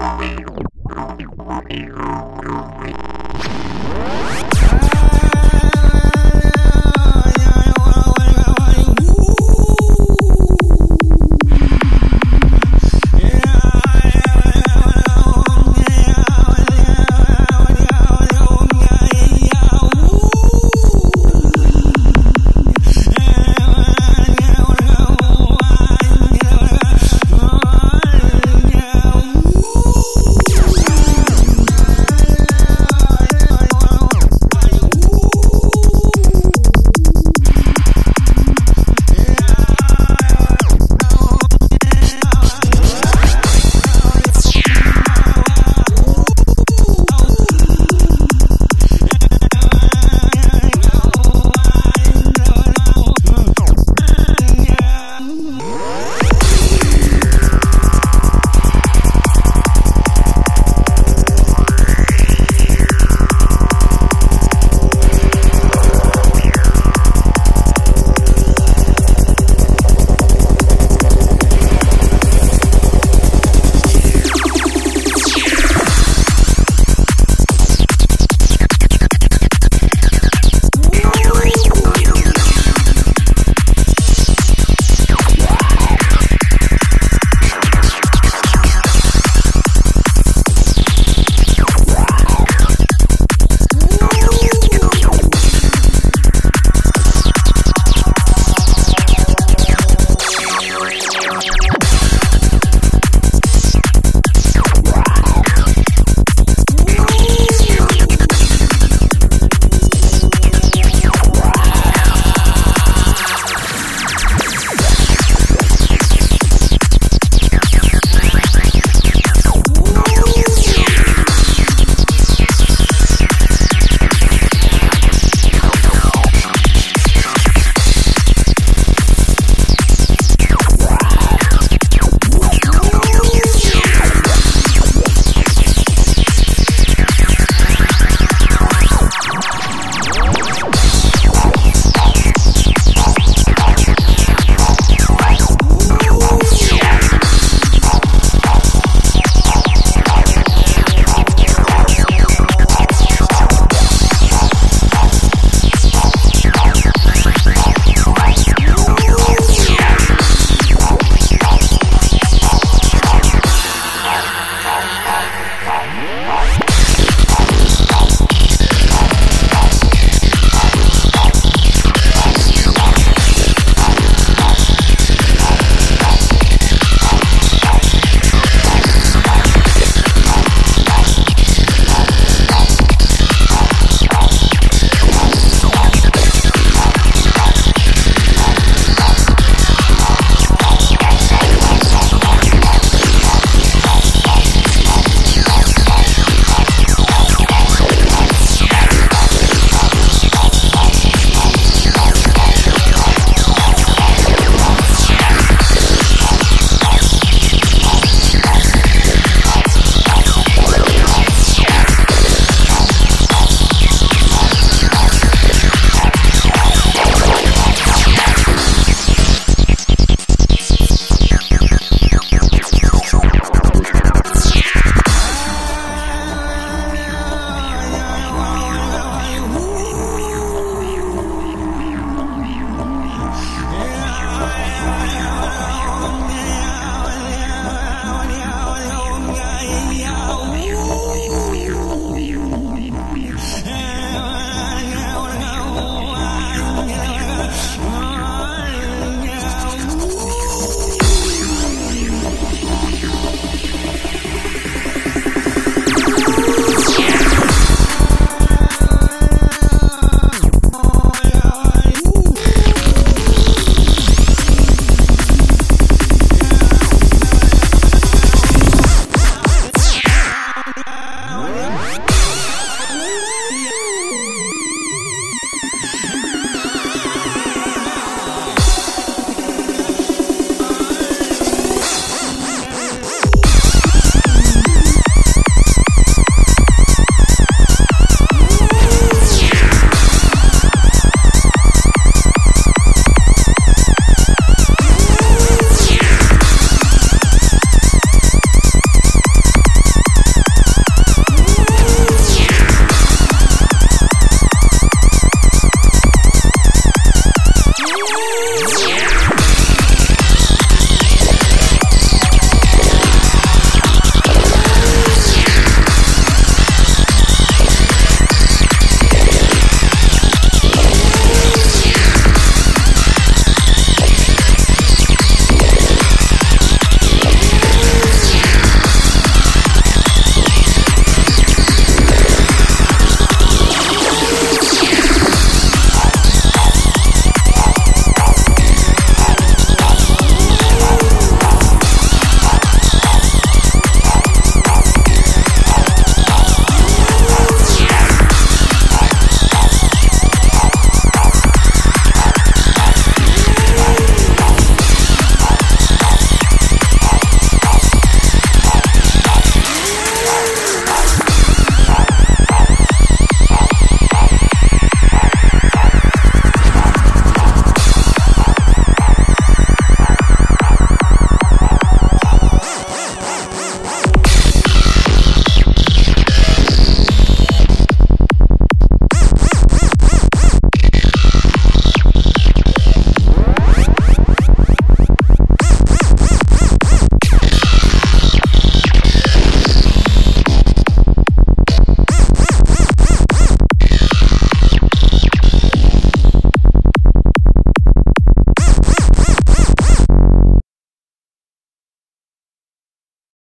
Oh, my God.